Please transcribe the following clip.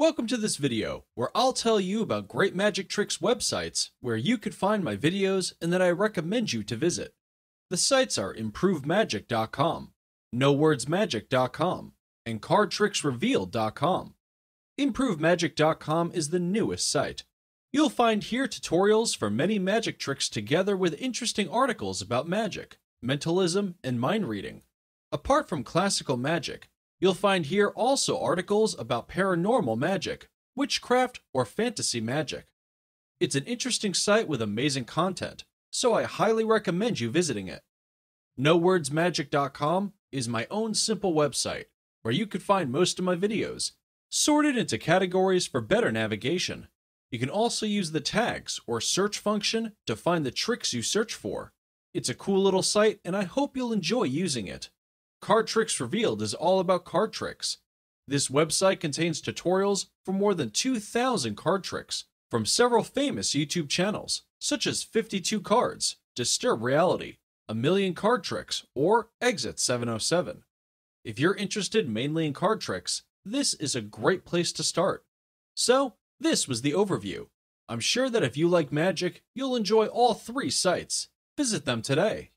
Welcome to this video, where I'll tell you about great magic tricks websites where you could find my videos and that I recommend you to visit. The sites are ImproveMagic.com, NoWordsMagic.com, and CardTricksRevealed.com. ImproveMagic.com is the newest site. You'll find here tutorials for many magic tricks together with interesting articles about magic, mentalism, and mind reading. Apart from classical magic, you'll find here also articles about paranormal magic, witchcraft, or fantasy magic. It's an interesting site with amazing content, so I highly recommend you visiting it. NoWordsMagic.com is my own simple website where you could find most of my videos, sorted into categories for better navigation. You can also use the tags or search function to find the tricks you search for. It's a cool little site, and I hope you'll enjoy using it. Card Tricks Revealed is all about card tricks. This website contains tutorials for more than 2,000 card tricks from several famous YouTube channels, such as 52Kards, Disturb Reality, A Million Card Tricks, or Exit 707. If you're interested mainly in card tricks, this is a great place to start. So, this was the overview. I'm sure that if you like magic, you'll enjoy all three sites. Visit them today.